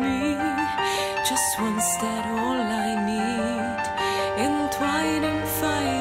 me. Just one step, all I need. Entwined in fire